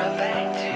relate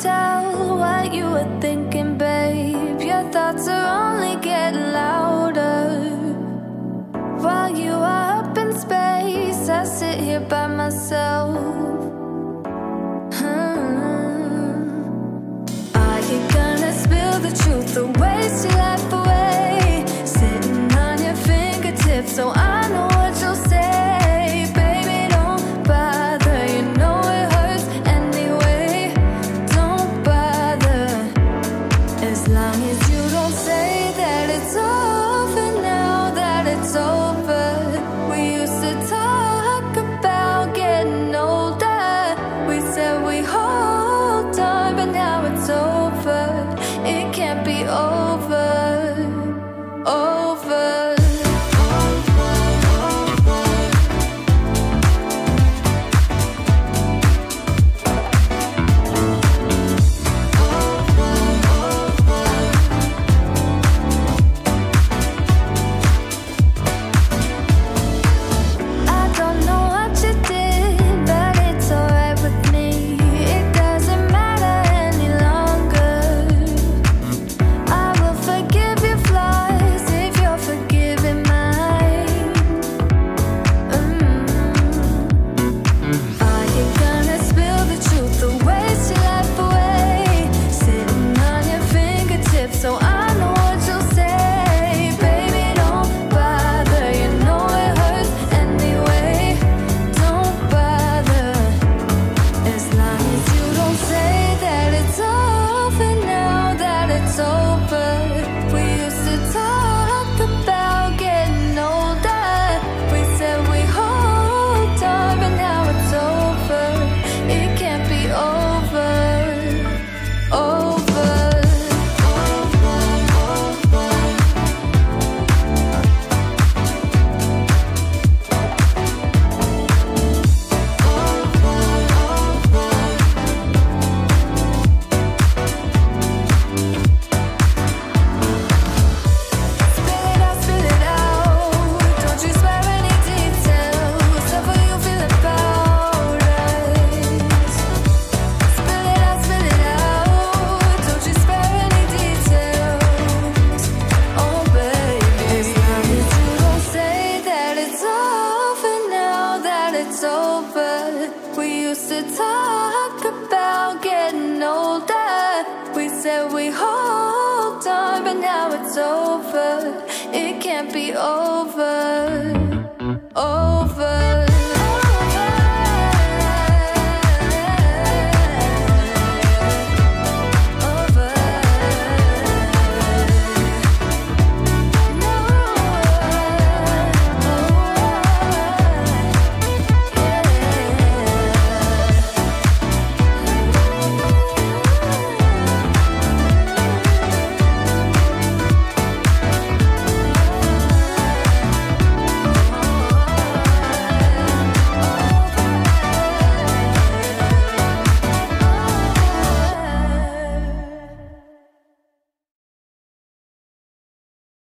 tell what you were thinking, babe. Your thoughts are only getting louder. While you are up in space, I sit here by myself. Hmm. Are you gonna spill the truth, the way she left? We used to talk about getting older. We said we hold on, but now it's over. It can't be over.